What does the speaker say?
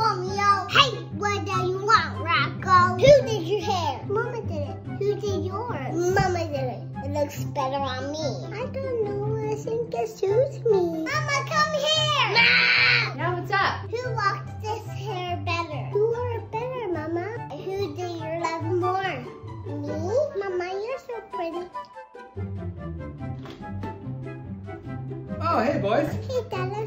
Romeo. Hey, what do you want, Rocco? Who did your hair? Mama did it. Who did yours? Mama did it. It looks better on me. I don't know. I think it suits me. Mama, come here. Mom! Yeah, what's up? Who walked this hair better? Who are better, Mama? Who do you love more? Me? Mama, you're so pretty. Oh, hey, boys. Hey, Della,